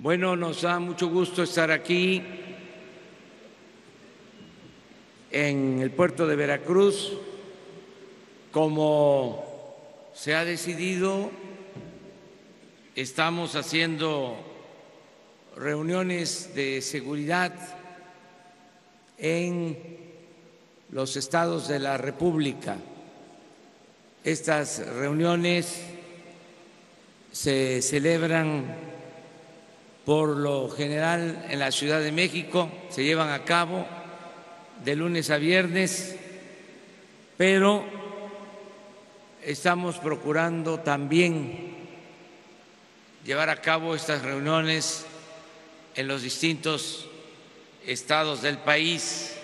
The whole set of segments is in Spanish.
Bueno, nos da mucho gusto estar aquí en el puerto de Veracruz. Como se ha decidido, estamos haciendo reuniones de seguridad en los estados de la República. Estas reuniones se celebran por lo general en la Ciudad de México, se llevan a cabo de lunes a viernes, pero estamos procurando también llevar a cabo estas reuniones en los distintos estados del país.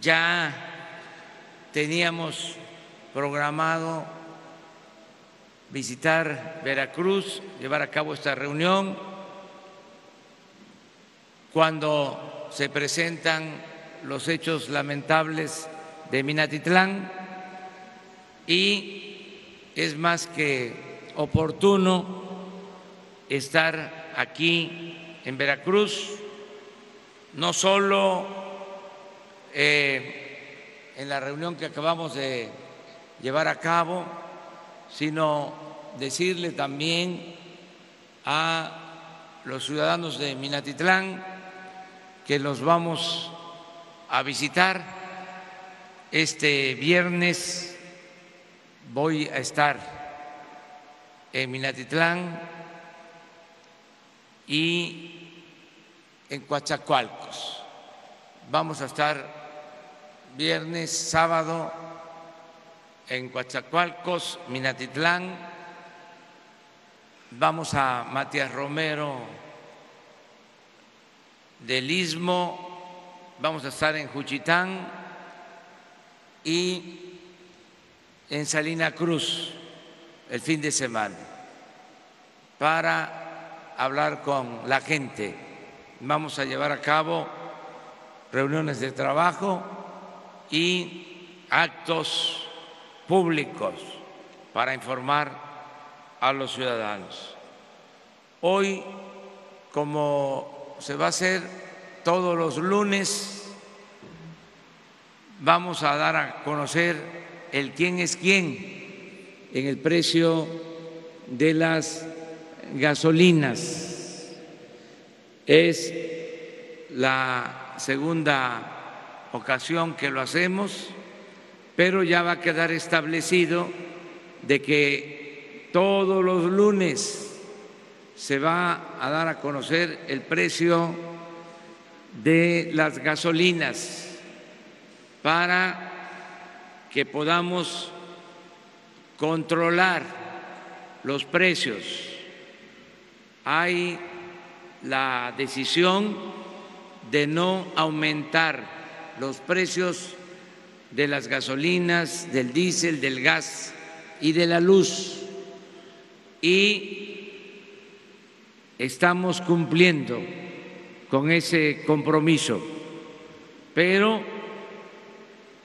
Ya teníamos programado visitar Veracruz, llevar a cabo esta reunión. Cuando se presentan los hechos lamentables de Minatitlán y es más que oportuno estar aquí en Veracruz, no solo eh, en la reunión que acabamos de llevar a cabo, sino decirle también a los ciudadanos de Minatitlán que los vamos a visitar. Este viernes voy a estar en Minatitlán y en Coatzacoalcos. Vamos a estar viernes, sábado en Coatzacoalcos, Minatitlán. Vamos a Matías Romero del Istmo, vamos a estar en Juchitán y en Salina Cruz el fin de semana para hablar con la gente. Vamos a llevar a cabo reuniones de trabajo y actos públicos para informar a los ciudadanos. Hoy, como se va a hacer todos los lunes, vamos a dar a conocer el quién es quién en el precio de las gasolinas. Es la segunda ocasión que lo hacemos pero ya va a quedar establecido de que todos los lunes se va a dar a conocer el precio de las gasolinas para que podamos controlar los precios. Hay la decisión de no aumentar los precios de las gasolinas, del diésel, del gas y de la luz. Y estamos cumpliendo con ese compromiso. Pero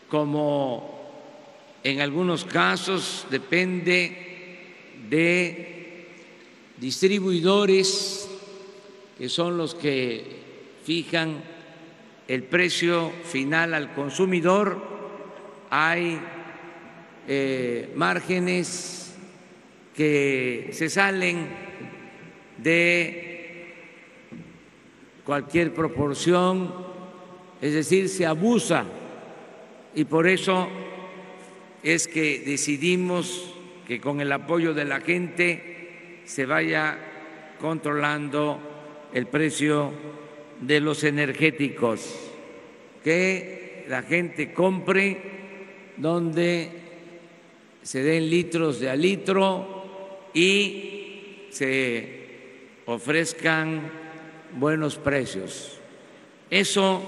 como en algunos casos depende de distribuidores que son los que fijan el precio final al consumidor, hay eh, márgenes que se salen de cualquier proporción, es decir, se abusa. Y por eso es que decidimos que con el apoyo de la gente se vaya controlando el precio de los energéticos, que la gente compre donde se den litros de a litro y se ofrezcan buenos precios. Eso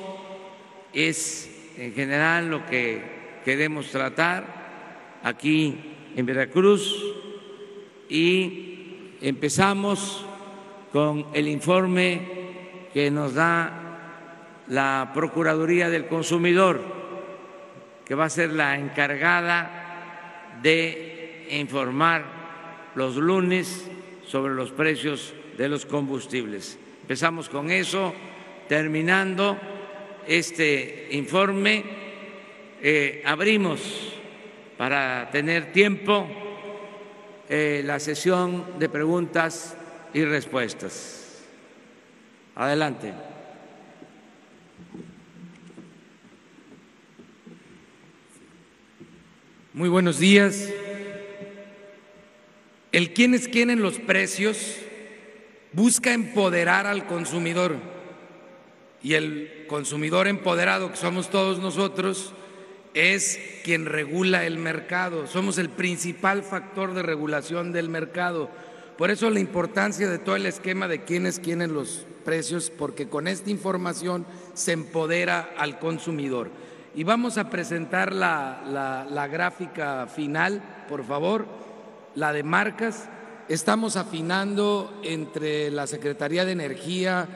es en general lo que queremos tratar aquí en Veracruz y empezamos con el informe que nos da la Procuraduría del Consumidor que va a ser la encargada de informar los lunes sobre los precios de los combustibles. Empezamos con eso, terminando este informe, eh, abrimos para tener tiempo eh, la sesión de preguntas y respuestas. Adelante. Muy buenos días. El quienes quieren los precios busca empoderar al consumidor y el consumidor empoderado que somos todos nosotros es quien regula el mercado. Somos el principal factor de regulación del mercado. Por eso la importancia de todo el esquema de quienes quieren los precios, porque con esta información se empodera al consumidor. Y vamos a presentar la, gráfica final, por favor, la de marcas. Estamos afinando entre la Secretaría de Energía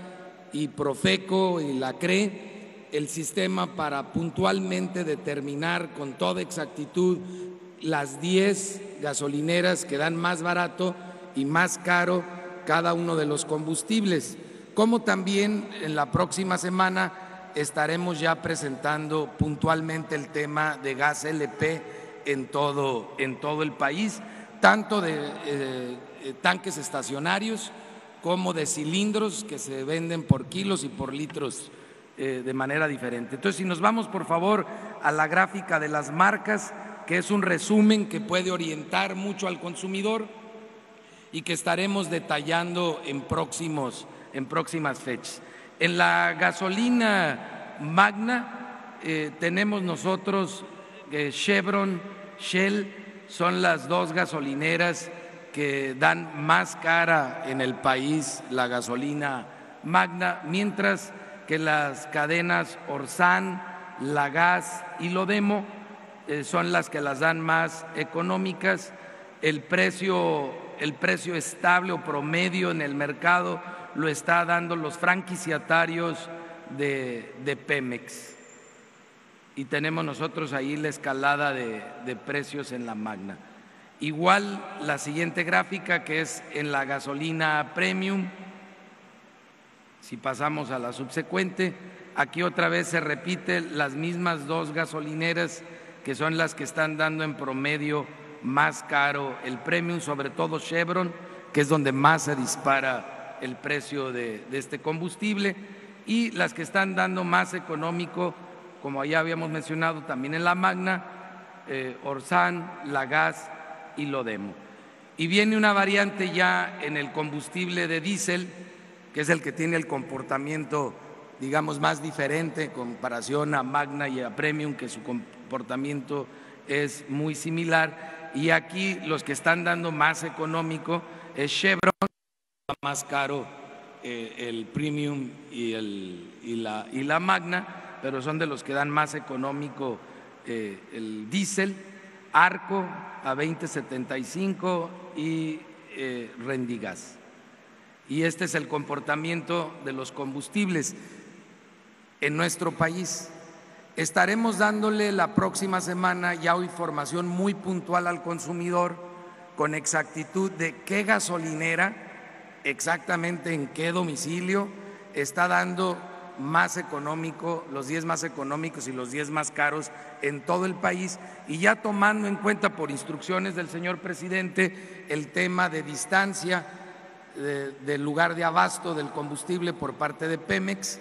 y Profeco y la CRE el sistema para puntualmente determinar con toda exactitud las 10 gasolineras que dan más barato y más caro cada uno de los combustibles, como también en la próxima semana estaremos ya presentando puntualmente el tema de gas LP en todo, en todo el país, tanto de eh, eh, tanques estacionarios como de cilindros que se venden por kilos y por litros eh, de manera diferente. Entonces, si nos vamos por favor a la gráfica de las marcas, que es un resumen que puede orientar mucho al consumidor y que estaremos detallando en, próximos, en próximas fechas. En la gasolina magna tenemos nosotros Chevron, Shell, son las dos gasolineras que dan más cara en el país la gasolina magna, mientras que las cadenas Orsan, Lagas y Lodemo eh, son las que las dan más económicas. El precio, el precio estable o promedio en el mercado lo está dando los franquiciatarios de, Pemex. Y tenemos nosotros ahí la escalada de, precios en la magna. Igual la siguiente gráfica que es en la gasolina premium. Si pasamos a la subsecuente, aquí otra vez se repiten las mismas dos gasolineras que son las que están dando en promedio más caro el premium, sobre todo Chevron, que es donde más se dispara el precio de, este combustible y las que están dando más económico, como ya habíamos mencionado también en la Magna, eh, Orsan, La Gas y Lodemo. Y viene una variante ya en el combustible de diésel, que es el que tiene el comportamiento, digamos, más diferente en comparación a Magna y a Premium, que su comportamiento es muy similar. Y aquí los que están dando más económico es Chevron más caro eh, el premium y, la, magna, pero son de los que dan más económico eh, el diésel, Arco a 20.75 y eh, Rendigas. Y este es el comportamiento de los combustibles en nuestro país. Estaremos dándole la próxima semana ya información muy puntual al consumidor con exactitud de qué gasolinera exactamente en qué domicilio está dando más económico, los 10 más económicos y los 10 más caros en todo el país. Y ya tomando en cuenta por instrucciones del señor presidente el tema de distancia del lugar de abasto del combustible por parte de Pemex,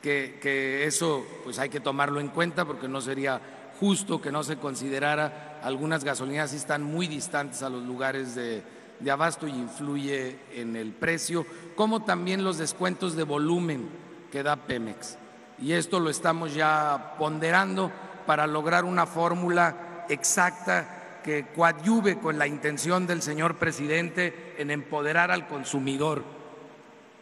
que, eso pues hay que tomarlo en cuenta porque no sería justo que no se considerara. Algunas gasolineras están muy distantes a los lugares de abasto y influye en el precio, como también los descuentos de volumen que da Pemex. Y esto lo estamos ya ponderando para lograr una fórmula exacta que coadyuve con la intención del señor presidente en empoderar al consumidor.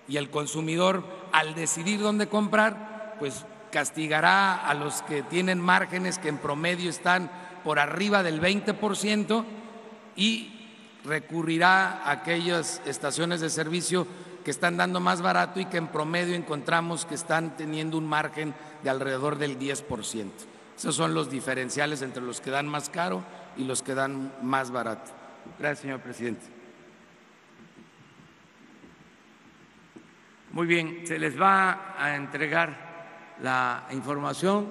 Y el consumidor, al decidir dónde comprar, pues castigará a los que tienen márgenes que en promedio están por arriba del 20% y recurrirá a aquellas estaciones de servicio que están dando más barato y que en promedio encontramos que están teniendo un margen de alrededor del 10%. Esos son los diferenciales entre los que dan más caro y los que dan más barato. Gracias, señor presidente. Muy bien, se les va a entregar la información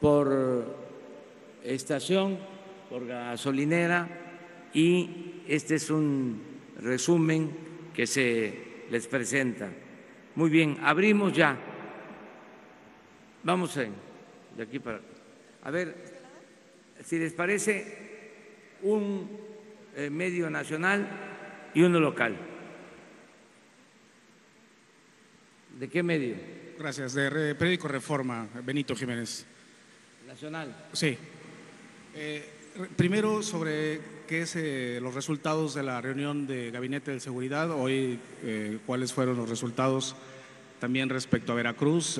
por estación, por gasolinera y este es un resumen que se les presenta. Muy bien, abrimos ya. Vamos de aquí para. A ver, si les parece, un eh, medio nacional y uno local. ¿De qué medio? Gracias, de Periódico Reforma, Benito Jiménez. Nacional. Sí. Eh, primero, sobre qué es eh, los resultados de la reunión de Gabinete de Seguridad. Hoy, eh, cuáles fueron los resultados también respecto a Veracruz.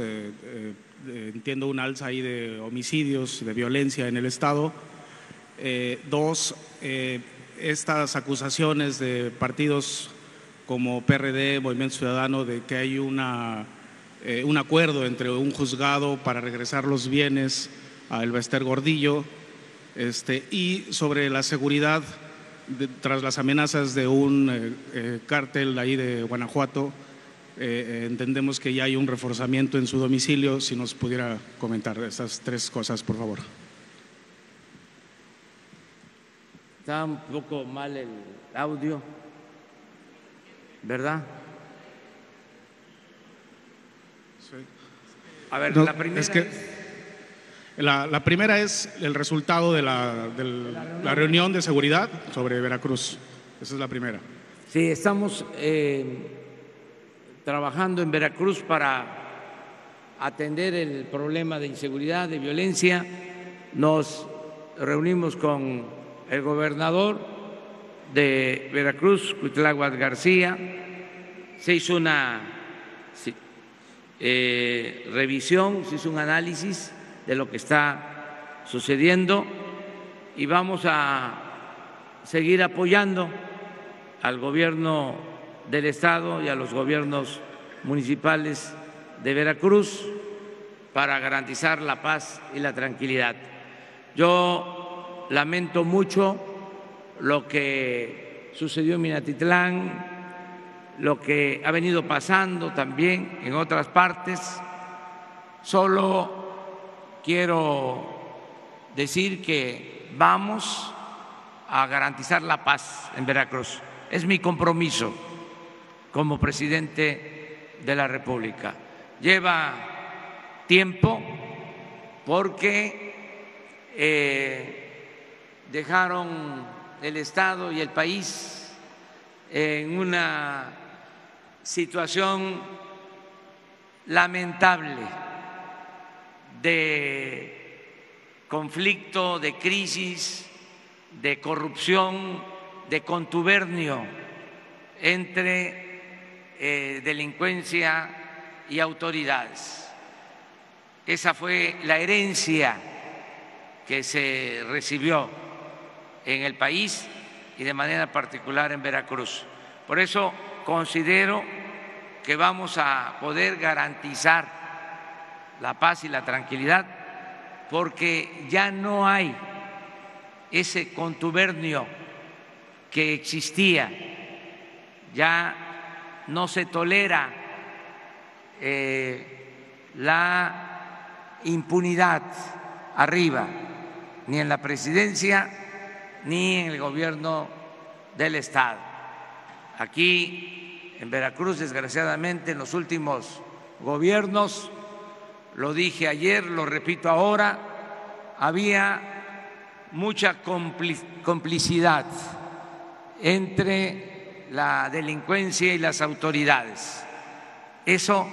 entiendo un alza ahí de homicidios, de violencia en el Estado. dos, estas acusaciones de partidos como PRD, Movimiento Ciudadano, de que hay una, un acuerdo entre un juzgado para regresar los bienes a Elvester Gordillo este, y sobre la seguridad tras las amenazas de un eh, eh, cártel ahí de Guanajuato. Eh, entendemos que ya hay un reforzamiento en su domicilio. Si nos pudiera comentar esas tres cosas, por favor. Está un poco mal el audio, ¿verdad? Sí. A ver, la primera es que... La, primera es el resultado de la, reunión de seguridad sobre Veracruz. Esa es la primera. Sí, estamos eh, trabajando en Veracruz para atender el problema de inseguridad, de violencia. Nos reunimos con el gobernador de Veracruz, Cuitláhuac García. Se hizo una eh, revisión, se hizo un análisis de lo que está sucediendo y vamos a seguir apoyando al gobierno del Estado y a los gobiernos municipales de Veracruz para garantizar la paz y la tranquilidad. Yo lamento mucho lo que sucedió en Minatitlán, lo que ha venido pasando también en otras partes. Solo quiero decir que vamos a garantizar la paz en Veracruz. Es mi compromiso como presidente de la República. Lleva tiempo porque eh, dejaron el Estado y el país en una situación lamentable de conflicto, de crisis, de corrupción, de contubernio entre eh, delincuencia y autoridades. Esa fue la herencia que se recibió en el país y de manera particular en Veracruz. Por eso considero que vamos a poder garantizar la paz y la tranquilidad, porque ya no hay ese contubernio que existía, ya no se tolera eh, la impunidad arriba, ni en la presidencia ni en el gobierno del Estado. Aquí en Veracruz, desgraciadamente, en los últimos gobiernos, lo dije ayer, lo repito ahora, había mucha complicidad entre la delincuencia y las autoridades. Eso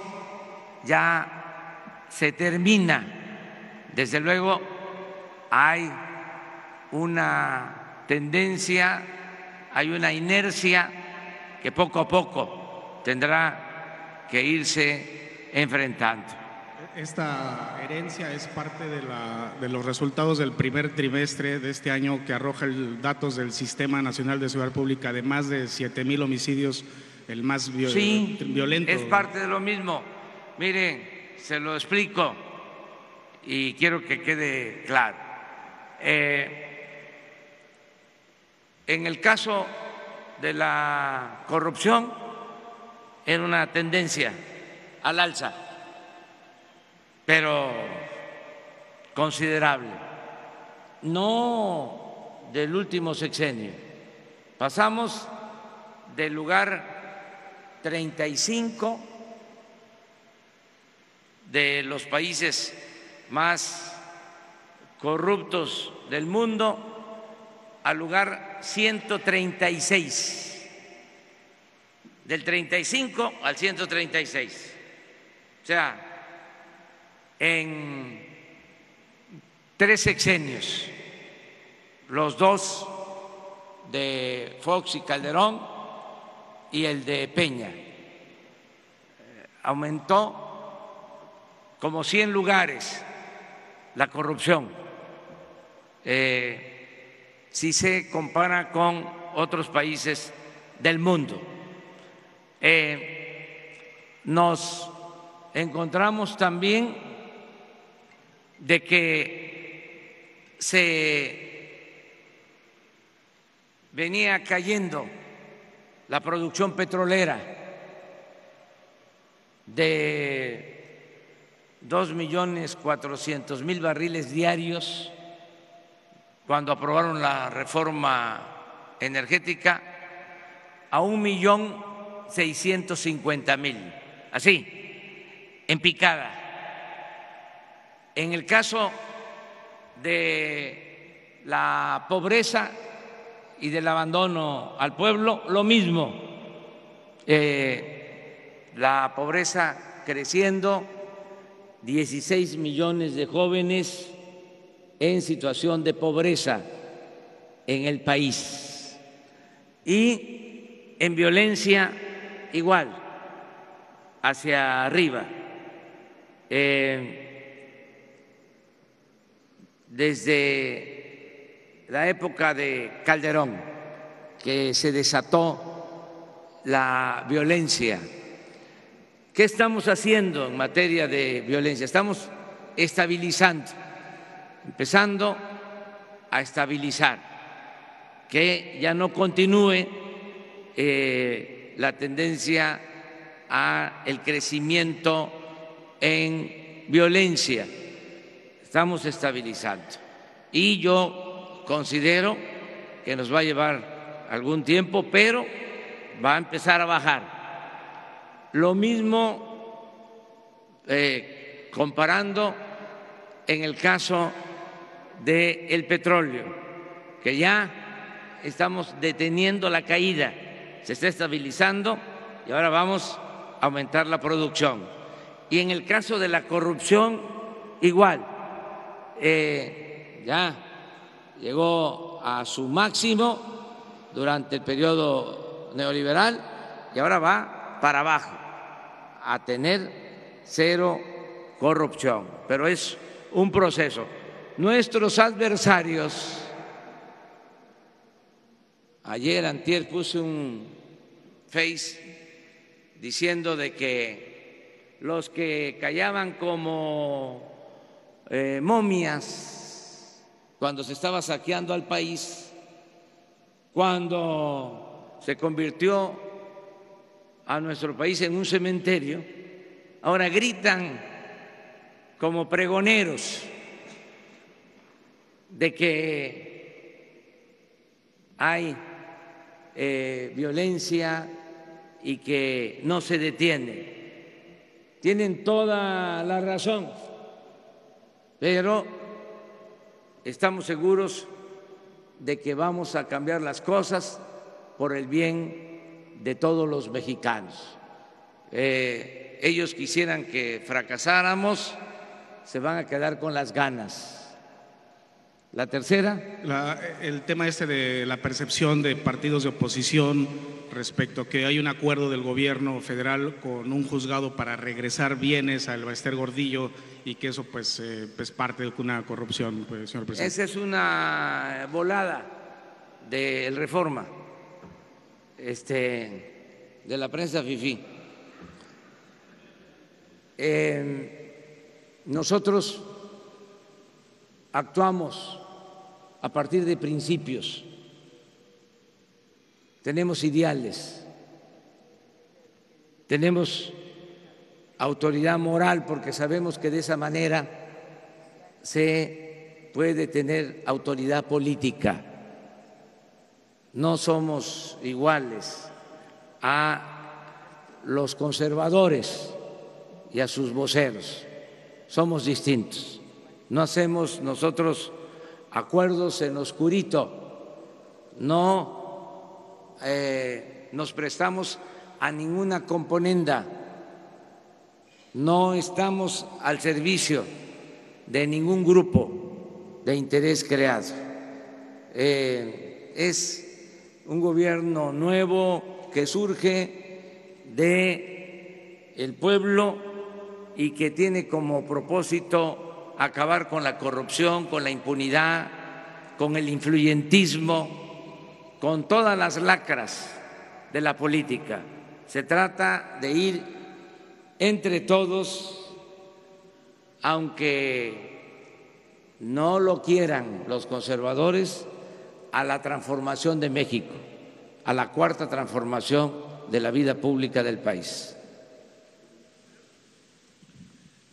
ya se termina. Desde luego hay una tendencia, hay una inercia que poco a poco tendrá que irse enfrentando esta herencia es parte de, los resultados del primer trimestre de este año que arroja el, datos del Sistema Nacional de Seguridad Pública de más de 7 mil homicidios, el más sí, violento. Es parte de lo mismo. Miren, se lo explico y quiero que quede claro. Eh, en el caso de la corrupción, en una tendencia al alza, pero considerable, no del último sexenio. Pasamos del lugar 35 de los países más corruptos del mundo al lugar 136 del 35 al 136. O sea, en tres sexenios, los dos de Fox y Calderón y el de Peña. Aumentó como 100 lugares la corrupción. Eh, si se compara con otros países del mundo. Eh, nos encontramos también de que se venía cayendo la producción petrolera de dos millones cuatrocientos mil barriles diarios cuando aprobaron la reforma energética a un millón 650 mil, así, en picada. En el caso de la pobreza y del abandono al pueblo, lo mismo. Eh, la pobreza creciendo, 16 millones de jóvenes en situación de pobreza en el país y en violencia igual, hacia arriba. Eh, desde la época de Calderón, que se desató la violencia. ¿Qué estamos haciendo en materia de violencia? Estamos estabilizando, empezando a estabilizar, que ya no continúe eh, la tendencia a el crecimiento en violencia. Estamos estabilizando. Y yo considero que nos va a llevar algún tiempo, pero va a empezar a bajar. Lo mismo eh, comparando en el caso del petróleo, que ya estamos deteniendo la caída se está estabilizando y ahora vamos a aumentar la producción. Y en el caso de la corrupción, igual, eh, ya llegó a su máximo durante el periodo neoliberal y ahora va para abajo, a tener cero corrupción. Pero es un proceso. Nuestros adversarios Ayer, antier, puse un face diciendo de que los que callaban como eh, momias cuando se estaba saqueando al país, cuando se convirtió a nuestro país en un cementerio, ahora gritan como pregoneros de que hay eh, violencia y que no se detiene. Tienen toda la razón, pero estamos seguros de que vamos a cambiar las cosas por el bien de todos los mexicanos. Eh, ellos quisieran que fracasáramos, se van a quedar con las ganas la tercera. el tema este de la percepción de partidos de oposición respecto a que hay un acuerdo del gobierno federal con un juzgado para regresar bienes al Baester Gordillo y que eso pues eh, es parte de una corrupción, pues, señor presidente. Esa es una volada del Reforma, este, de la prensa FIFI. Eh, nosotros actuamos a partir de principios, tenemos ideales, tenemos autoridad moral porque sabemos que de esa manera se puede tener autoridad política. No somos iguales a los conservadores y a sus voceros, somos distintos. No hacemos nosotros acuerdos en oscurito, no eh, nos prestamos a ninguna componenda, no estamos al servicio de ningún grupo de interés creado. Eh, es un gobierno nuevo que surge de el pueblo y que tiene como propósito acabar con la corrupción, con la impunidad, con el influyentismo, con todas las lacras de la política. Se trata de ir entre todos, aunque no lo quieran los conservadores, a la transformación de México, a la cuarta transformación de la vida pública del país.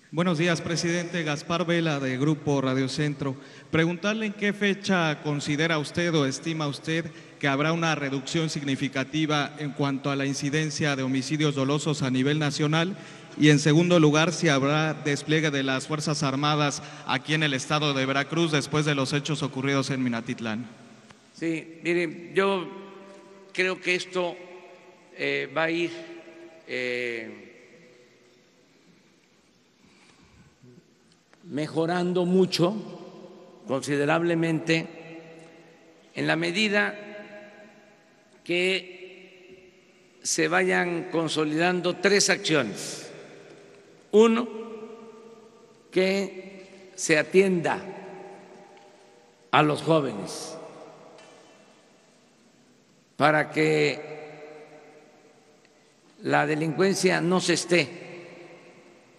Buenos días, presidente Gaspar Vela de Grupo Radio Centro. Preguntarle en qué fecha considera usted o estima usted que habrá una reducción significativa en cuanto a la incidencia de homicidios dolosos a nivel nacional y en segundo lugar si habrá despliegue de las Fuerzas Armadas aquí en el estado de Veracruz después de los hechos ocurridos en Minatitlán. Sí, mire, yo creo que esto eh, va a ir eh, mejorando mucho, considerablemente, en la medida que se vayan consolidando tres acciones. Uno, que se atienda a los jóvenes para que la delincuencia no se esté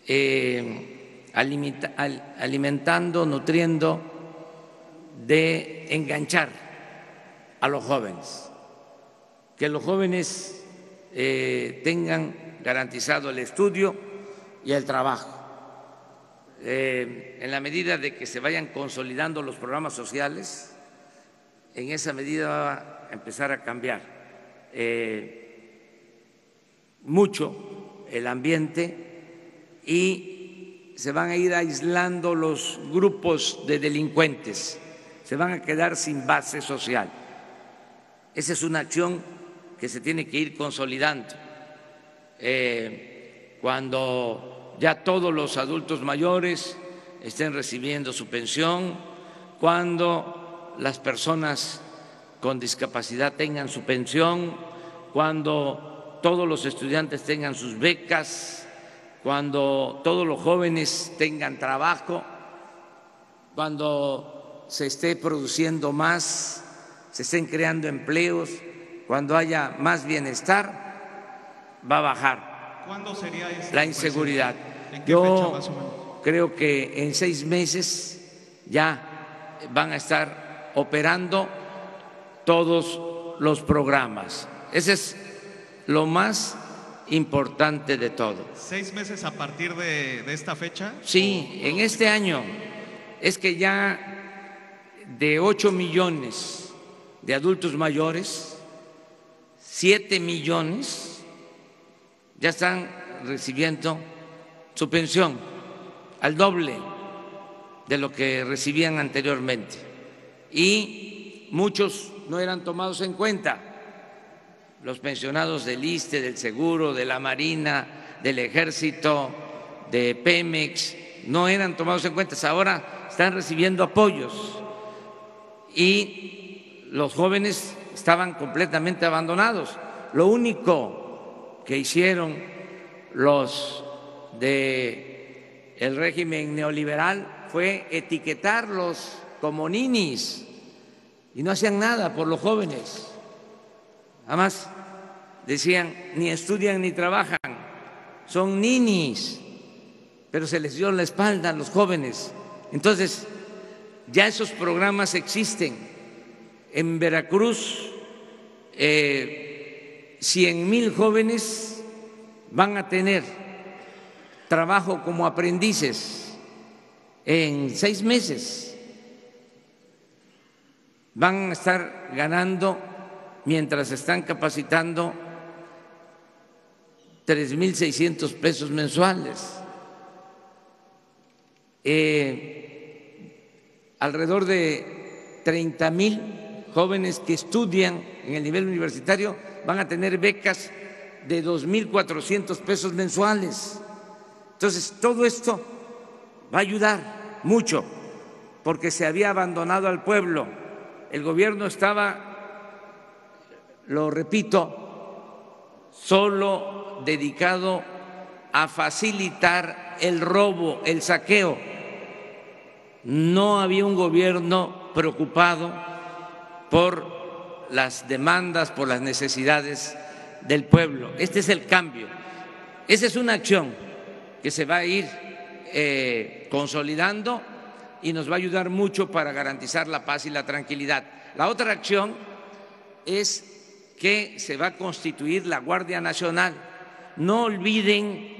eh, alimentando, nutriendo de enganchar a los jóvenes que los jóvenes eh, tengan garantizado el estudio y el trabajo. Eh, en la medida de que se vayan consolidando los programas sociales, en esa medida va a empezar a cambiar eh, mucho el ambiente y se van a ir aislando los grupos de delincuentes, se van a quedar sin base social. Esa es una acción que se tiene que ir consolidando. Eh, cuando ya todos los adultos mayores estén recibiendo su pensión, cuando las personas con discapacidad tengan su pensión, cuando todos los estudiantes tengan sus becas, cuando todos los jóvenes tengan trabajo, cuando se esté produciendo más, se estén creando empleos, cuando haya más bienestar, va a bajar ¿Cuándo sería la inseguridad. Yo creo que en seis meses ya van a estar operando todos los programas. Ese es lo más importante de todo. ¿Seis meses a partir de, de esta fecha? Sí, en este año. Es que ya de 8 millones de adultos mayores, 7 millones ya están recibiendo su pensión al doble de lo que recibían anteriormente. Y muchos no eran tomados en cuenta. Los pensionados del ISTE, del Seguro, de la Marina, del Ejército, de Pemex, no eran tomados en cuenta. Ahora están recibiendo apoyos. Y los jóvenes estaban completamente abandonados. Lo único que hicieron los de el régimen neoliberal fue etiquetarlos como ninis y no hacían nada por los jóvenes. Además, decían, ni estudian ni trabajan, son ninis, pero se les dio la espalda a los jóvenes. Entonces, ya esos programas existen. En Veracruz, eh, 100 mil jóvenes van a tener trabajo como aprendices en seis meses. Van a estar ganando, mientras están capacitando, 3.600 pesos mensuales. Eh, alrededor de 30 mil jóvenes que estudian en el nivel universitario van a tener becas de 2.400 pesos mensuales. Entonces, todo esto va a ayudar mucho, porque se había abandonado al pueblo. El gobierno estaba, lo repito, solo dedicado a facilitar el robo, el saqueo. No había un gobierno preocupado por las demandas, por las necesidades del pueblo. Este es el cambio. Esa es una acción que se va a ir eh, consolidando y nos va a ayudar mucho para garantizar la paz y la tranquilidad. La otra acción es que se va a constituir la Guardia Nacional. No olviden,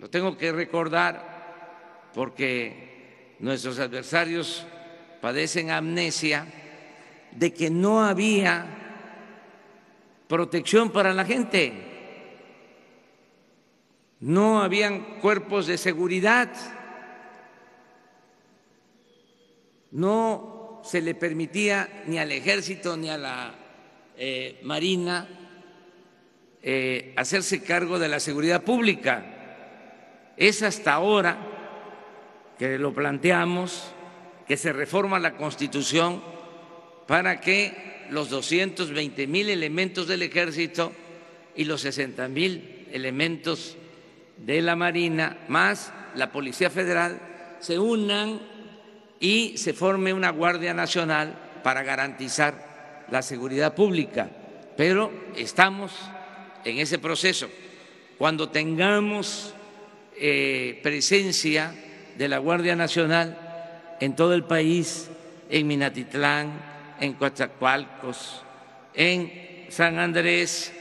lo tengo que recordar porque nuestros adversarios padecen amnesia, de que no había protección para la gente, no habían cuerpos de seguridad, no se le permitía ni al ejército ni a la eh, marina eh, hacerse cargo de la seguridad pública. Es hasta ahora que lo planteamos, que se reforma la Constitución para que los 220 mil elementos del ejército y los 60 mil elementos de la Marina, más la Policía Federal, se unan y se forme una Guardia Nacional para garantizar la seguridad pública. Pero estamos en ese proceso. Cuando tengamos eh, presencia de la Guardia Nacional en todo el país, en Minatitlán, en Coatzacoalcos, en San Andrés,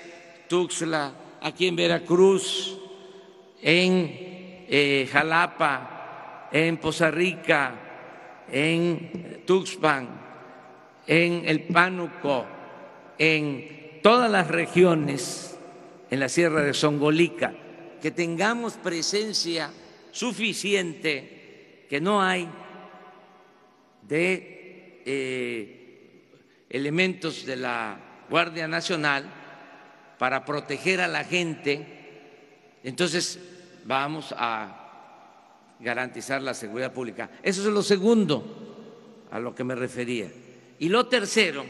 Tuxtla, aquí en Veracruz, en eh, Jalapa, en Poza Rica, en Tuxpan, en El Pánuco, en todas las regiones, en la Sierra de Songolica, que tengamos presencia suficiente, que no hay de eh, elementos de la Guardia Nacional para proteger a la gente, entonces vamos a garantizar la seguridad pública. Eso es lo segundo a lo que me refería. Y lo tercero,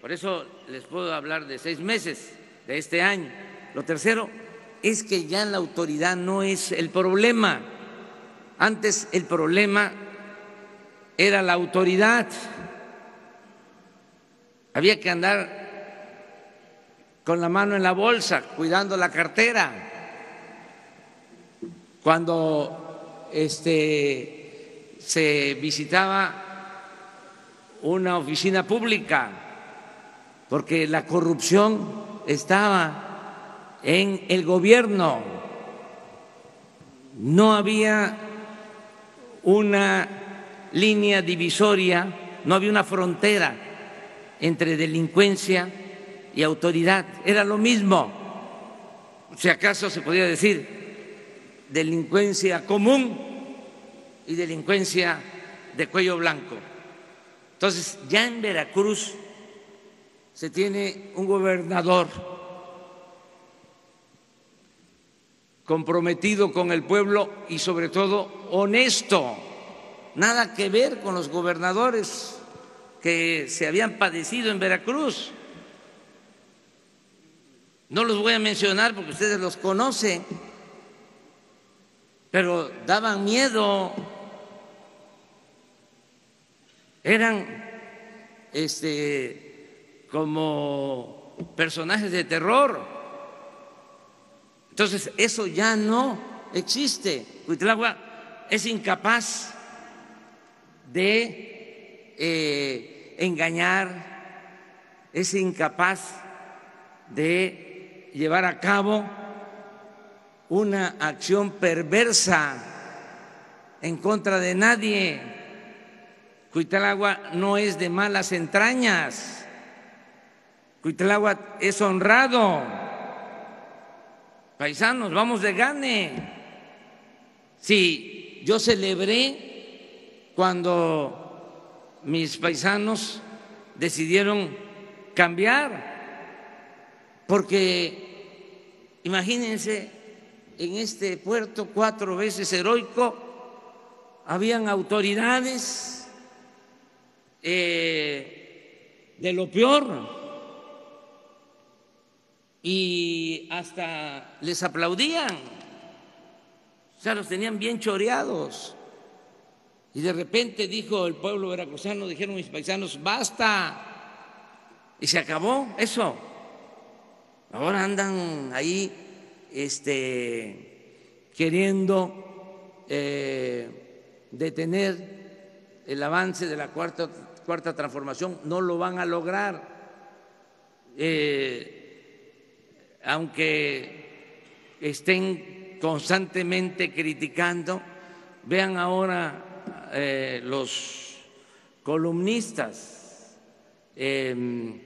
por eso les puedo hablar de seis meses de este año, lo tercero es que ya la autoridad no es el problema. Antes el problema era la autoridad había que andar con la mano en la bolsa, cuidando la cartera. Cuando este, se visitaba una oficina pública, porque la corrupción estaba en el gobierno, no había una línea divisoria, no había una frontera entre delincuencia y autoridad. Era lo mismo. Si acaso se podría decir delincuencia común y delincuencia de cuello blanco. Entonces, ya en Veracruz se tiene un gobernador comprometido con el pueblo y sobre todo honesto. Nada que ver con los gobernadores que se habían padecido en Veracruz. No los voy a mencionar porque ustedes los conocen, pero daban miedo. Eran este como personajes de terror. Entonces, eso ya no existe. Cuitlagua es incapaz de eh, engañar, es incapaz de llevar a cabo una acción perversa en contra de nadie. Cuitlagua no es de malas entrañas. Cuitlagua es honrado. Paisanos, vamos de gane. Sí, yo celebré cuando mis paisanos decidieron cambiar, porque imagínense en este puerto cuatro veces heroico, habían autoridades eh, de lo peor y hasta les aplaudían, o sea, los tenían bien choreados. Y de repente dijo el pueblo veracruzano, dijeron mis paisanos, basta. Y se acabó eso. Ahora andan ahí este, queriendo eh, detener el avance de la cuarta, cuarta transformación. No lo van a lograr. Eh, aunque estén constantemente criticando, vean ahora eh, los columnistas, em,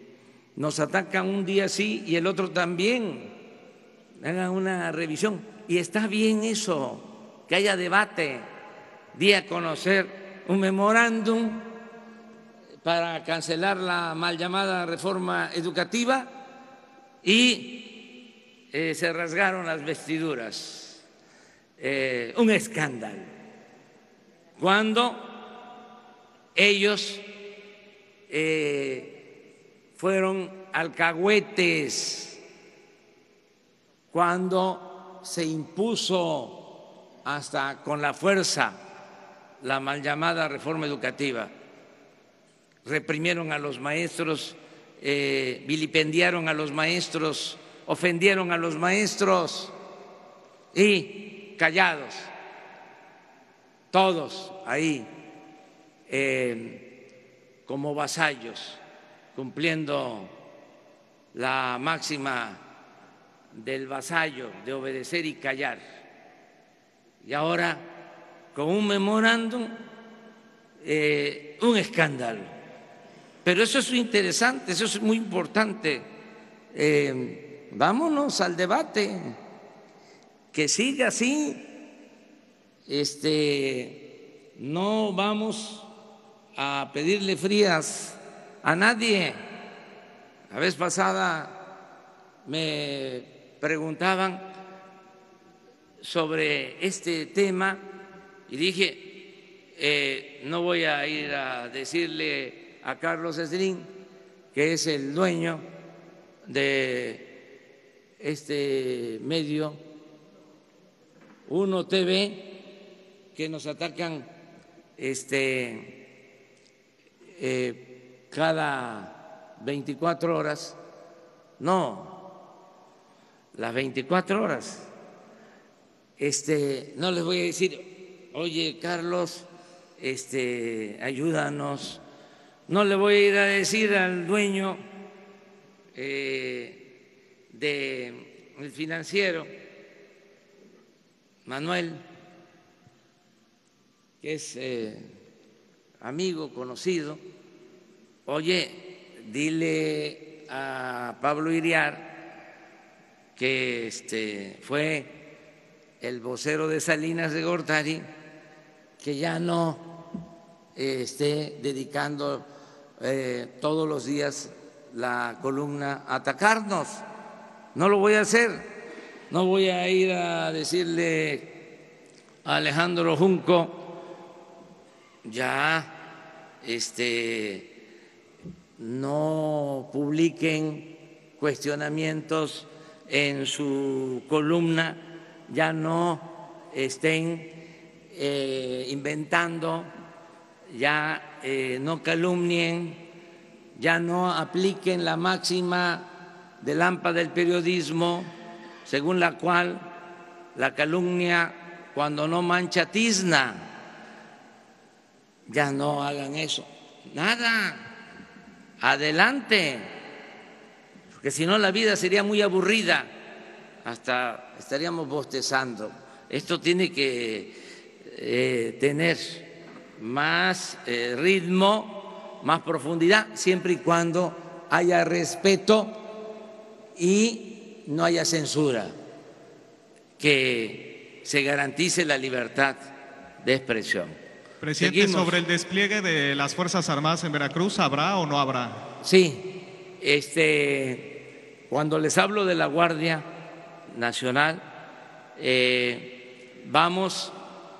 nos atacan un día sí y el otro también, hagan una revisión. Y está bien eso, que haya debate, di a conocer un memorándum para cancelar la mal llamada reforma educativa y eh, se rasgaron las vestiduras. Eh, un escándalo. Cuando ellos eh, fueron alcahuetes, cuando se impuso hasta con la fuerza la mal llamada reforma educativa, reprimieron a los maestros, vilipendiaron a los maestros ofendieron a los maestros y callados, todos ahí eh, como vasallos, cumpliendo la máxima del vasallo de obedecer y callar. Y ahora, con un memorándum, eh, un escándalo. Pero eso es interesante, eso es muy importante. Eh, vámonos al debate, que siga así. Este, no vamos a pedirle frías a nadie. La vez pasada me preguntaban sobre este tema y dije, eh, no voy a ir a decirle a Carlos Slim, que es el dueño de este medio, Uno TV, que nos atacan este, eh, cada 24 horas. No, las 24 horas. Este, no les voy a decir, oye Carlos, este, ayúdanos. No le voy a ir a decir al dueño eh, del financiero, Manuel, que es eh, amigo, conocido, oye, dile a Pablo Iriar, que este, fue el vocero de Salinas de Gortari, que ya no eh, esté dedicando eh, todos los días la columna a atacarnos no lo voy a hacer. No voy a ir a decirle a Alejandro Junco, ya este, no publiquen cuestionamientos en su columna, ya no estén eh, inventando, ya eh, no calumnien, ya no apliquen la máxima del AMPA del periodismo, según la cual la calumnia cuando no mancha tizna. Ya no hagan eso. Nada. Adelante. Porque si no la vida sería muy aburrida. hasta estaríamos bostezando. Esto tiene que eh, tener más eh, ritmo, más profundidad, siempre y cuando haya respeto y no haya censura, que se garantice la libertad de expresión. Presidente, sobre el despliegue de las Fuerzas Armadas en Veracruz, ¿habrá o no habrá? Sí, este, cuando les hablo de la Guardia Nacional, eh, vamos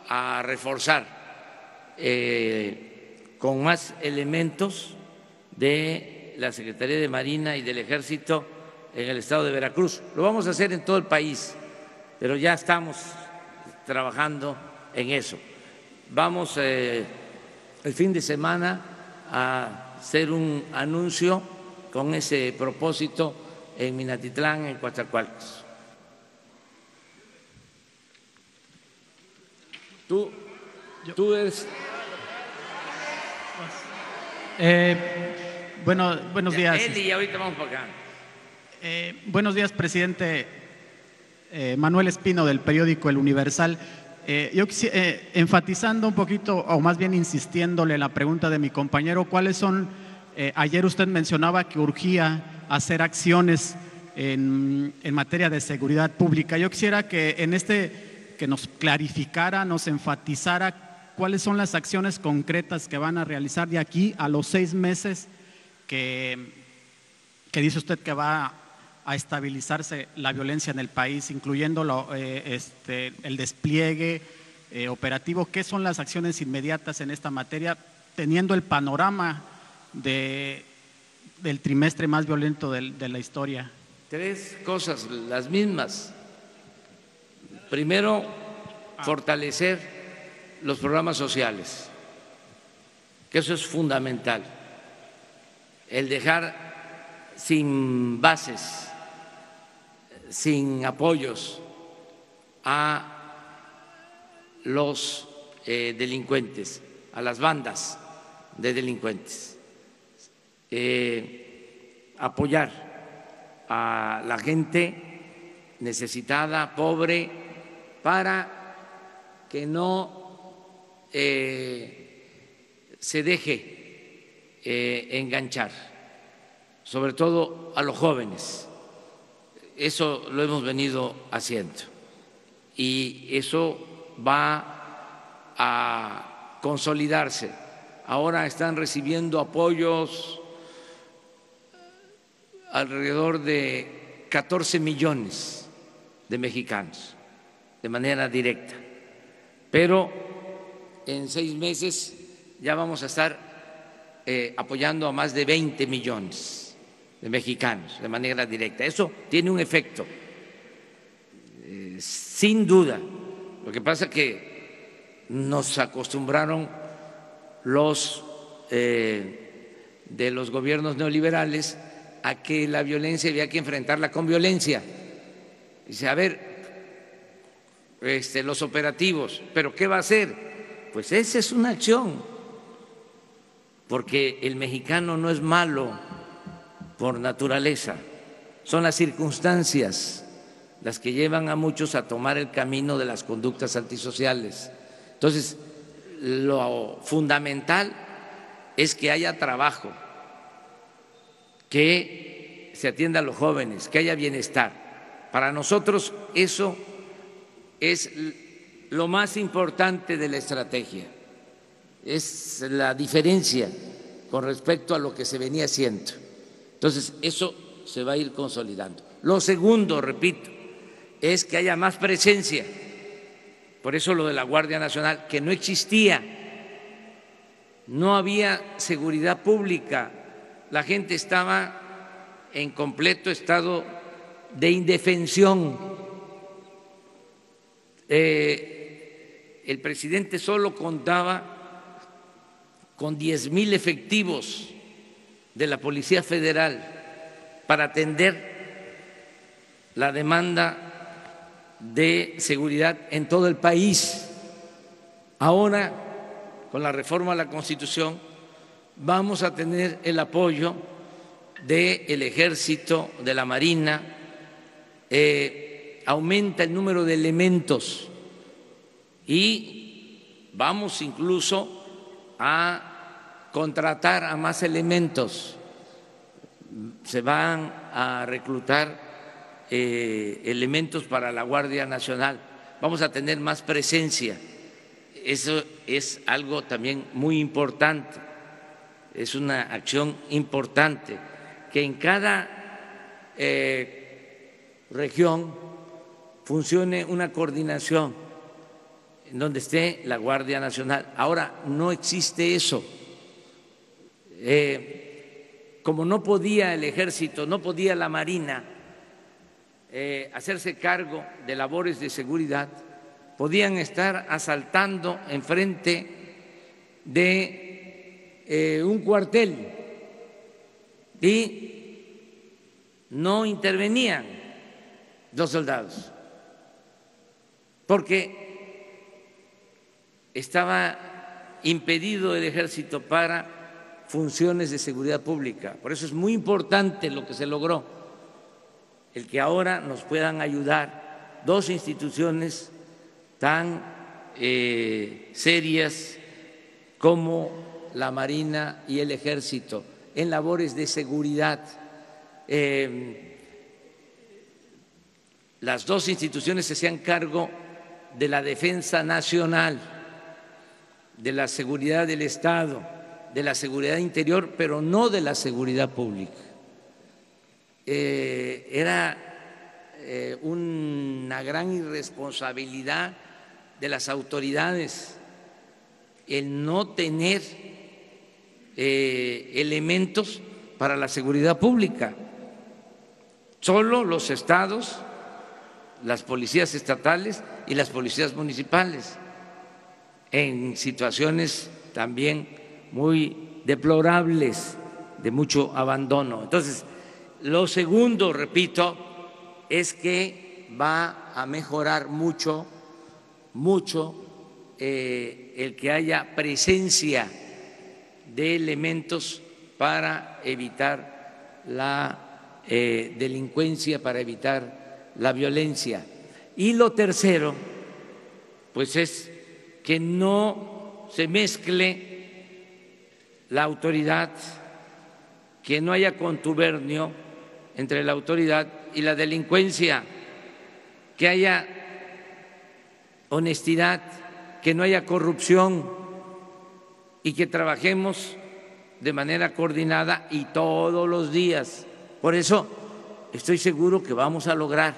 a reforzar eh, con más elementos de la Secretaría de Marina y del Ejército en el estado de Veracruz. Lo vamos a hacer en todo el país, pero ya estamos trabajando en eso. Vamos eh, el fin de semana a hacer un anuncio con ese propósito en Minatitlán, en Coatzacoalcos. Tú, tú eres... Eh, bueno, buenos días. Eli, ahorita vamos para acá. Eh, buenos días, presidente eh, Manuel Espino del periódico El Universal. Yo quisiera, enfatizando un poquito, o más bien insistiéndole la pregunta de mi compañero, ¿cuáles son, ayer usted mencionaba que urgía hacer acciones en, en materia de seguridad pública. Yo quisiera que en este que nos clarificara, nos enfatizara cuáles son las acciones concretas que van a realizar de aquí a los seis meses que, que dice usted que va a estabilizarse la violencia en el país, incluyendo eh, este, el despliegue eh, operativo. ¿Qué son las acciones inmediatas en esta materia, teniendo el panorama de, del trimestre más violento de la historia? Tres cosas, las mismas Primero, fortalecer los programas sociales, que eso es fundamental. El dejar sin bases, sin apoyos a los eh, delincuentes, a las bandas de delincuentes. Eh, apoyar a la gente necesitada, pobre, para que no eh, se deje enganchar, sobre todo a los jóvenes. Eso lo hemos venido haciendo y eso va a consolidarse. Ahora están recibiendo apoyos alrededor de 14 millones de mexicanos de manera directa. Pero en seis meses ya vamos a estar eh, apoyando a más de 20 millones de mexicanos de manera directa. Eso tiene un efecto, eh, sin duda. Lo que pasa es que nos acostumbraron los eh, de los gobiernos neoliberales a que la violencia había que enfrentarla con violencia. Dice, a ver, este, los operativos. ¿Pero qué va a hacer? Pues esa es una acción, porque el mexicano no es malo por naturaleza, son las circunstancias las que llevan a muchos a tomar el camino de las conductas antisociales. Entonces, lo fundamental es que haya trabajo, que se atienda a los jóvenes, que haya bienestar. Para nosotros eso es lo más importante de la estrategia, es la diferencia con respecto a lo que se venía haciendo. Entonces, eso se va a ir consolidando. Lo segundo, repito, es que haya más presencia. Por eso lo de la Guardia Nacional, que no existía, no había seguridad pública, la gente estaba en completo estado de indefensión eh, el presidente solo contaba con diez mil efectivos de la Policía Federal para atender la demanda de seguridad en todo el país. Ahora, con la reforma a la Constitución, vamos a tener el apoyo del ejército, de la Marina, eh, aumenta el número de elementos y vamos incluso a contratar a más elementos. Se van a reclutar eh, elementos para la Guardia Nacional. Vamos a tener más presencia. Eso es algo también muy importante. Es una acción importante que en cada eh, región funcione una coordinación en donde esté la Guardia Nacional. Ahora no existe eso. Eh, como no podía el ejército, no podía la Marina eh, hacerse cargo de labores de seguridad, podían estar asaltando enfrente de eh, un cuartel y no intervenían los soldados porque estaba impedido el ejército para funciones de seguridad pública. Por eso es muy importante lo que se logró, el que ahora nos puedan ayudar dos instituciones tan eh, serias como la Marina y el Ejército en labores de seguridad. Eh, las dos instituciones se hacían cargo de la defensa nacional, de la seguridad del Estado, de la seguridad interior, pero no de la seguridad pública. Eh, era eh, una gran irresponsabilidad de las autoridades el no tener eh, elementos para la seguridad pública. Solo los estados las policías estatales y las policías municipales en situaciones también muy deplorables de mucho abandono. Entonces, lo segundo, repito, es que va a mejorar mucho, mucho eh, el que haya presencia de elementos para evitar la eh, delincuencia, para evitar la violencia. Y lo tercero, pues es que no se mezcle la autoridad, que no haya contubernio entre la autoridad y la delincuencia, que haya honestidad, que no haya corrupción y que trabajemos de manera coordinada y todos los días. Por eso estoy seguro que vamos a lograr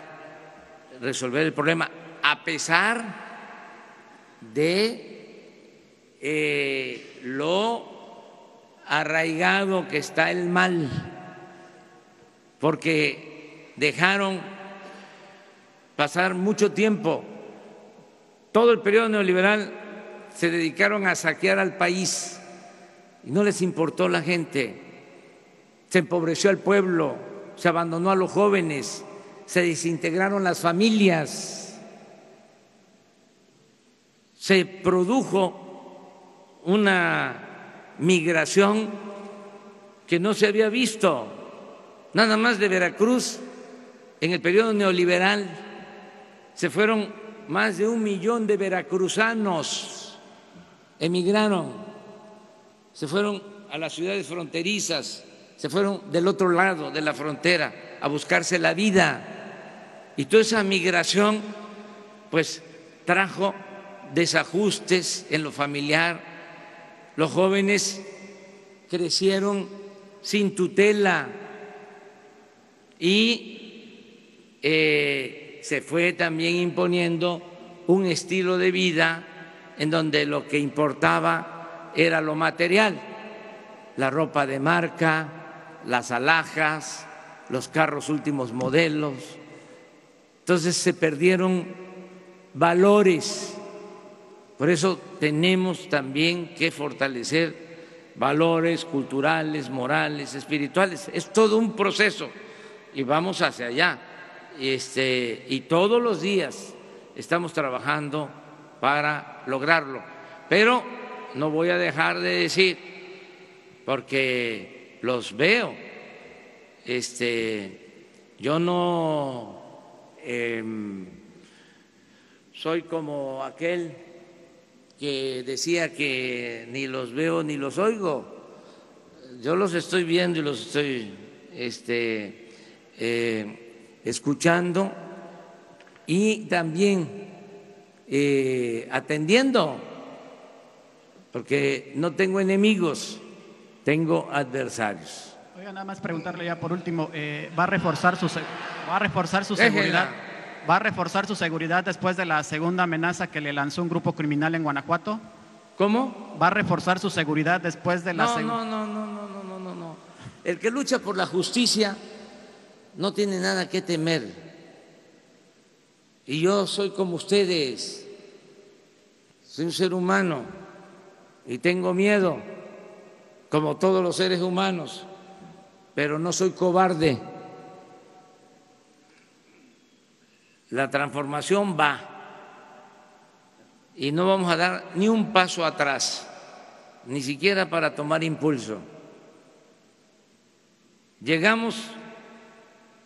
resolver el problema, a pesar de eh, lo arraigado que está el mal, porque dejaron pasar mucho tiempo, todo el periodo neoliberal se dedicaron a saquear al país y no les importó la gente, se empobreció al pueblo, se abandonó a los jóvenes, se desintegraron las familias, se produjo una migración que no se había visto, nada más de Veracruz, en el periodo neoliberal, se fueron más de un millón de veracruzanos, emigraron, se fueron a las ciudades fronterizas, se fueron del otro lado de la frontera a buscarse la vida. Y toda esa migración, pues, trajo desajustes en lo familiar. Los jóvenes crecieron sin tutela y eh, se fue también imponiendo un estilo de vida en donde lo que importaba era lo material, la ropa de marca, las alhajas, los carros últimos modelos. Entonces se perdieron valores. Por eso tenemos también que fortalecer valores culturales, morales, espirituales. Es todo un proceso y vamos hacia allá. Este, y todos los días estamos trabajando para lograrlo. Pero no voy a dejar de decir, porque los veo. Este, yo no em, soy como aquel que decía que ni los veo ni los oigo. Yo los estoy viendo y los estoy este, eh, escuchando y también eh, atendiendo, porque no tengo enemigos, tengo adversarios. Oiga, nada más preguntarle ya por último, eh, ¿va a reforzar su, va a reforzar su seguridad? ¿Va a reforzar su seguridad después de la segunda amenaza que le lanzó un grupo criminal en Guanajuato? ¿Cómo? ¿Va a reforzar su seguridad después de la no, segunda? no, no, no, no, no, no, no. El que lucha por la justicia no tiene nada que temer. Y yo soy como ustedes, soy un ser humano y tengo miedo, como todos los seres humanos, pero no soy cobarde. La transformación va y no vamos a dar ni un paso atrás, ni siquiera para tomar impulso. Llegamos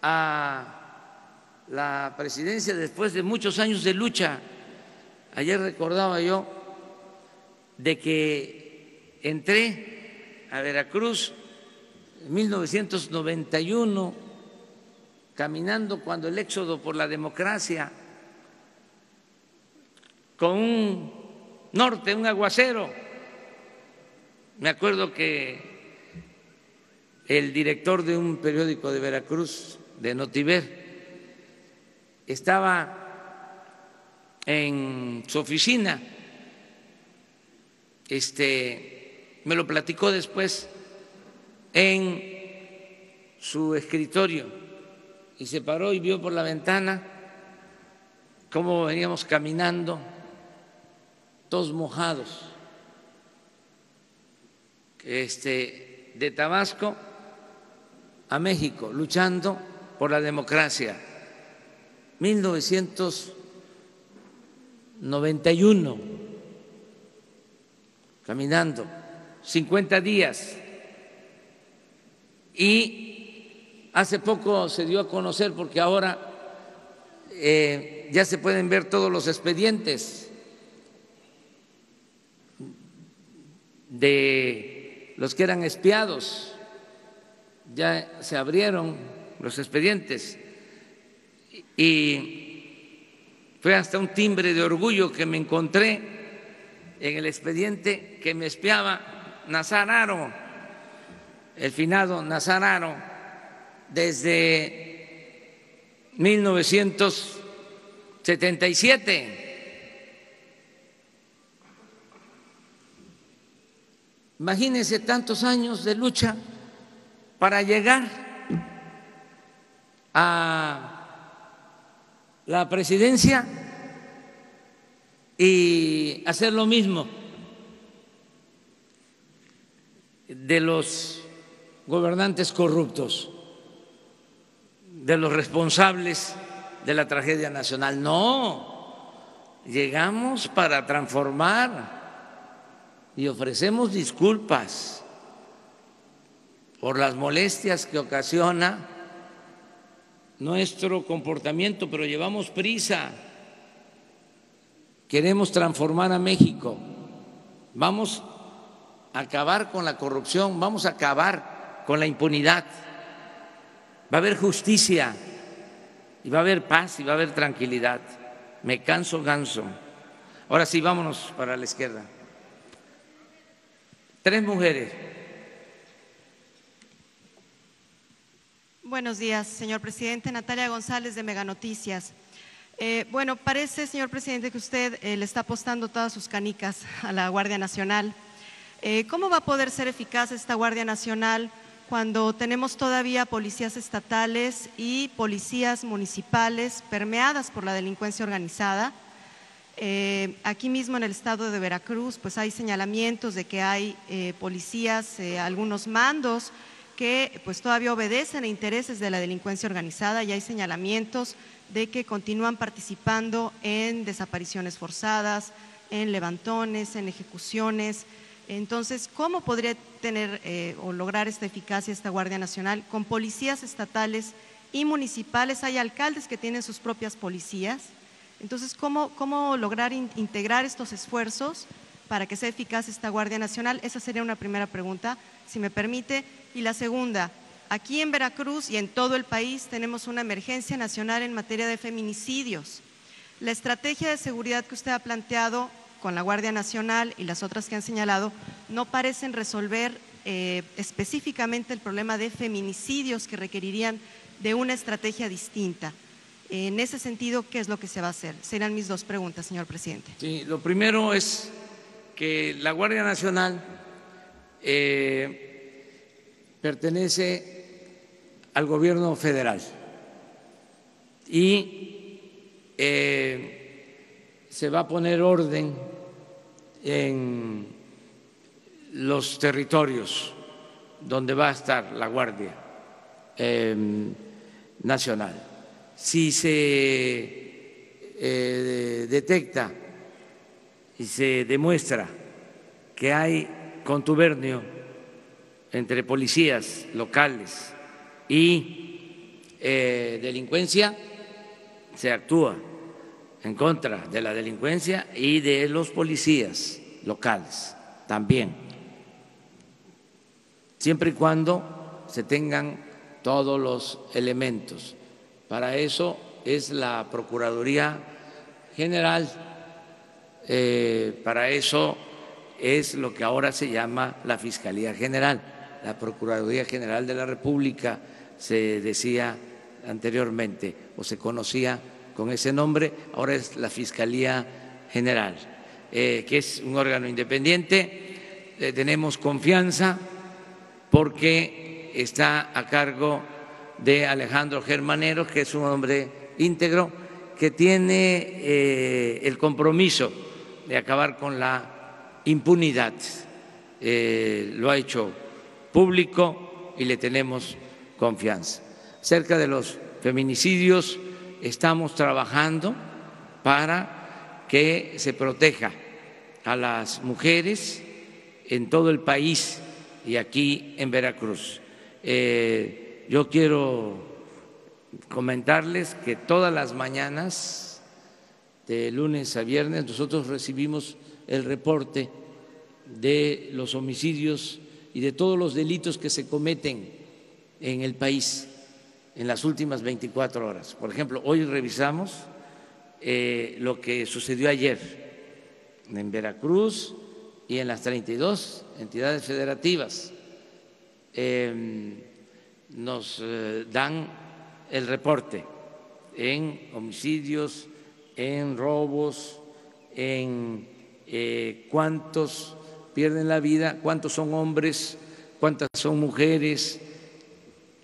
a la presidencia después de muchos años de lucha. Ayer recordaba yo de que entré a Veracruz en 1991 caminando cuando el éxodo por la democracia con un norte, un aguacero. Me acuerdo que el director de un periódico de Veracruz, de Notiver, estaba en su oficina, este, me lo platicó después en su escritorio y se paró y vio por la ventana cómo veníamos caminando, todos mojados, este, de Tabasco a México, luchando por la democracia. 1991, caminando, 50 días. Y hace poco se dio a conocer, porque ahora eh, ya se pueden ver todos los expedientes de los que eran espiados, ya se abrieron los expedientes. Y fue hasta un timbre de orgullo que me encontré en el expediente que me espiaba Nazararo, el finado Nazararo, desde 1977. Imagínense tantos años de lucha para llegar a la presidencia y hacer lo mismo de los gobernantes corruptos, de los responsables de la tragedia nacional. No, llegamos para transformar y ofrecemos disculpas por las molestias que ocasiona nuestro comportamiento, pero llevamos prisa. Queremos transformar a México. Vamos a acabar con la corrupción, vamos a acabar con la impunidad. Va a haber justicia y va a haber paz y va a haber tranquilidad. Me canso ganso. Ahora sí, vámonos para la izquierda. Tres mujeres. Buenos días, señor presidente. Natalia González de Mega Noticias. Eh, bueno, parece, señor presidente, que usted eh, le está apostando todas sus canicas a la Guardia Nacional. Eh, ¿Cómo va a poder ser eficaz esta Guardia Nacional cuando tenemos todavía policías estatales y policías municipales permeadas por la delincuencia organizada? aquí mismo en el estado de Veracruz, pues hay señalamientos de que hay policías, algunos mandos que pues todavía obedecen a intereses de la delincuencia organizada y hay señalamientos de que continúan participando en desapariciones forzadas, en levantones, en ejecuciones. Entonces, ¿cómo podría tener eh, o lograr esta eficacia esta Guardia Nacional con policías estatales y municipales, hay alcaldes que tienen sus propias policías. Entonces, ¿cómo, cómo lograr integrar estos esfuerzos para que sea eficaz esta Guardia Nacional? Esa sería una primera pregunta, si me permite. Y la segunda, aquí en Veracruz y en todo el país tenemos una emergencia nacional en materia de feminicidios. La estrategia de seguridad que usted ha planteado con la Guardia Nacional y las otras que han señalado no parecen resolver eh, específicamente el problema de feminicidios que requerirían de una estrategia distinta. En ese sentido, ¿qué es lo que se va a hacer? Serán mis dos preguntas, señor presidente. Sí, lo primero es que la Guardia Nacional eh, pertenece al gobierno federal y eh, se va a poner orden en los territorios donde va a estar la Guardia em, Nacional. Si se eh, detecta y se demuestra que hay contubernio entre policías locales y eh, delincuencia, se actúa en contra de la delincuencia y de los policías locales también, siempre y cuando se tengan todos los elementos. Para eso es la Procuraduría General, eh, para eso es lo que ahora se llama la Fiscalía General. La Procuraduría General de la República se decía anteriormente o se conocía con ese nombre, ahora es la Fiscalía General, eh, que es un órgano independiente. tenemos confianza porque está a cargo de Alejandro Germanero, que es un hombre íntegro, que tiene eh, el compromiso de acabar con la impunidad. Eh, lo ha hecho público y le tenemos confianza. Cerca de los feminicidios, estamos trabajando para que se proteja a las mujeres en todo el país y aquí en Veracruz. Eh, yo quiero comentarles que todas las mañanas, de lunes a viernes, nosotros recibimos el reporte de los homicidios y de todos los delitos que se cometen en el país en las últimas 24 horas. Por ejemplo, hoy revisamos eh, lo que sucedió ayer en Veracruz y en las 32 entidades federativas. Em, nos eh, dan el reporte en homicidios, en robos, en eh, cuántos pierden la vida, cuántos son hombres, cuántas son mujeres,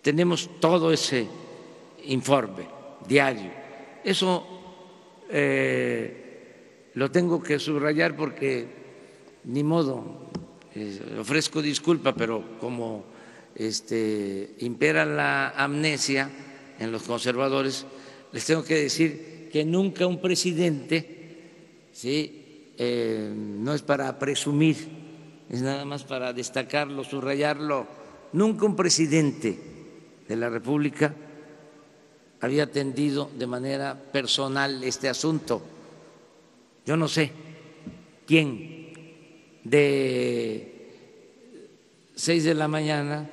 tenemos todo ese informe diario. Eso eh, lo tengo que subrayar porque ni modo, eh, ofrezco disculpa, pero como este, impera la amnesia en los conservadores, les tengo que decir que nunca un presidente, ¿sí? Eh, no es para presumir, es nada más para destacarlo, subrayarlo, nunca un presidente de la República había atendido de manera personal este asunto. Yo no sé quién de seis de la mañana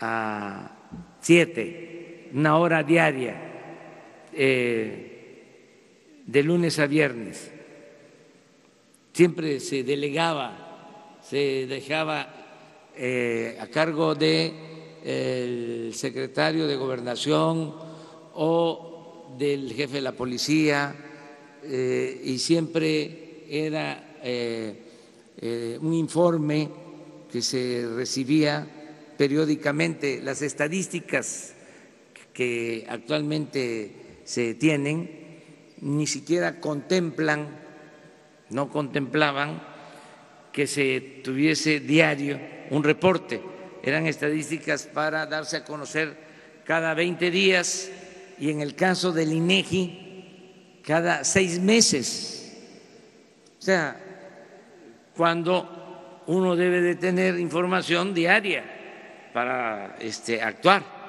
a siete, una hora diaria, eh, de lunes a viernes. Siempre se delegaba, se dejaba eh, a cargo de el secretario de gobernación o del jefe de la policía eh, y siempre era eh, eh, un informe que se recibía periódicamente. Las estadísticas que actualmente se tienen ni siquiera contemplan, no contemplaban que se tuviese diario un reporte eran estadísticas para darse a conocer cada 20 días y en el caso del INEGI cada seis meses. O sea, cuando uno debe de tener información diaria para este, actuar.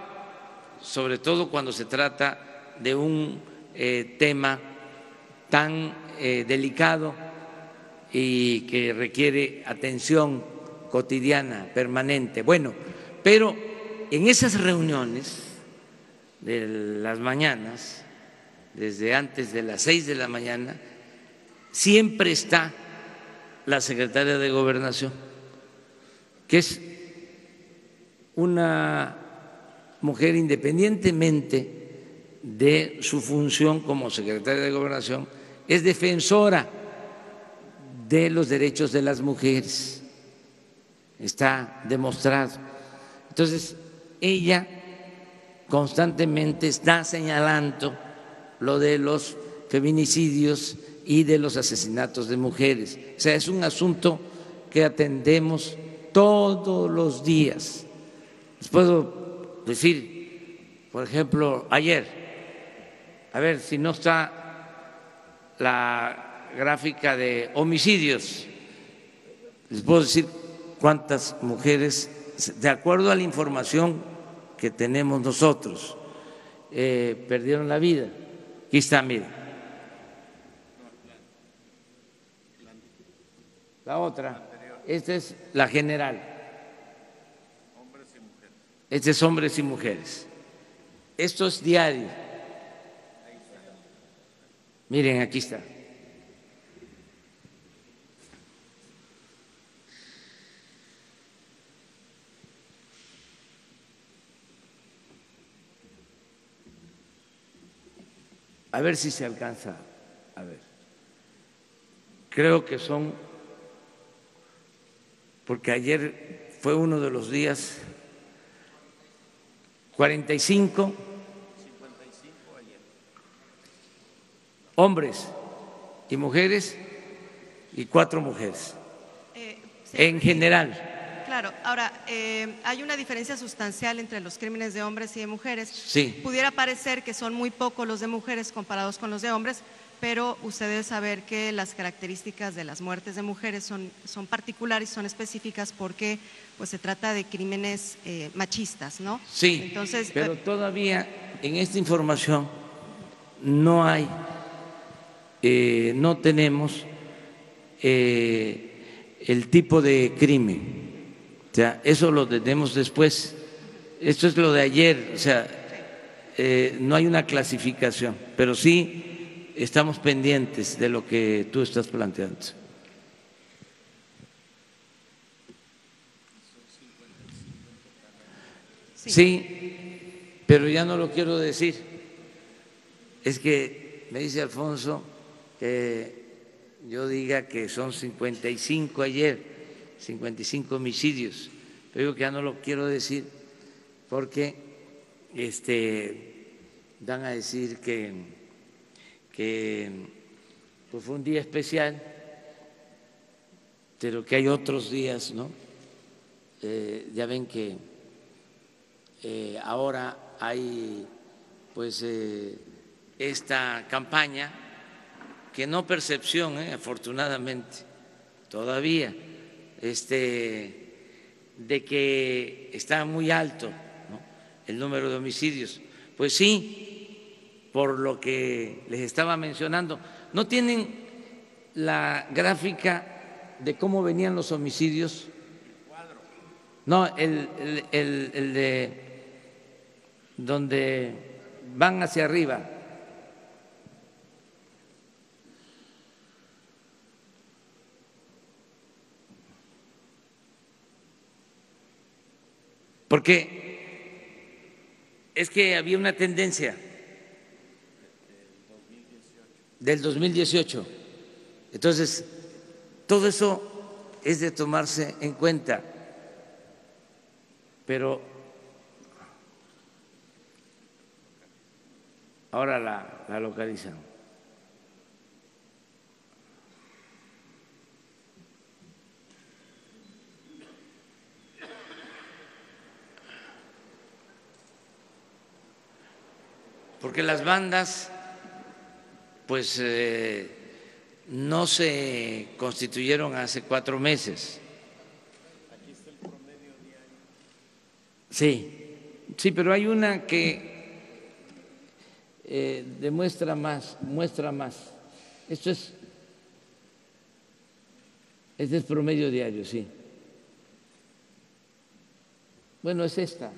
sobre todo cuando se trata de un eh, tema tan eh, delicado y que requiere atención cotidiana, permanente. Bueno, pero en esas reuniones de las mañanas, desde antes de las seis de la mañana, siempre está la secretaria de Gobernación, que es una mujer independientemente de su función como secretaria de Gobernación, es defensora de los derechos de las mujeres. Está demostrado. Entonces, ella constantemente está señalando lo de los feminicidios y de los asesinatos de mujeres. O sea, es un asunto que atendemos todos los días. Les puedo decir, por ejemplo, ayer, a ver si no está la gráfica de homicidios, les puedo decir cuántas mujeres, de acuerdo a la información que tenemos nosotros, eh, perdieron la vida. Aquí está, mire. La otra, esta es la general. Este es hombres y mujeres. Esto es diario. Miren, aquí está. A ver si se alcanza a ver. Creo que son, porque ayer fue uno de los días 45 hombres y mujeres y cuatro mujeres. Eh, en general. Claro, ahora, eh, hay una diferencia sustancial entre los crímenes de hombres y de mujeres. Sí. Pudiera parecer que son muy pocos los de mujeres comparados con los de hombres, pero usted debe saber que las características de las muertes de mujeres son, son particulares, son específicas porque pues, se trata de crímenes eh, machistas, ¿no? Sí, Entonces, pero eh, todavía en esta información no hay, eh, no tenemos eh, el tipo de crimen. O sea, eso lo tenemos después. Esto es lo de ayer, o sea, eh, no hay una clasificación, pero sí estamos pendientes de lo que tú estás planteando. Sí, pero ya no lo quiero decir. Es que me dice Alfonso que yo diga que son 55 ayer, 55 homicidios. Pero digo que ya no lo quiero decir porque este, van a decir que, que pues fue un día especial, pero que hay otros días, ¿no? Eh, ya ven que eh, ahora hay pues eh, esta campaña que no percepción, afortunadamente, todavía, este, de que está muy alto el número de homicidios. Pues sí, por lo que les estaba mencionando, no tienen la gráfica de cómo venían los homicidios. No, el, el, el, el de donde van hacia arriba. Porque es que había una tendencia del 2018. Entonces, todo eso es de tomarse en cuenta, pero ahora la, la localizan. Porque las bandas, pues, eh, no se constituyeron hace cuatro meses. Sí, sí, pero hay una que eh, demuestra más, muestra más. Esto es, este es promedio diario, sí. Bueno, es esta.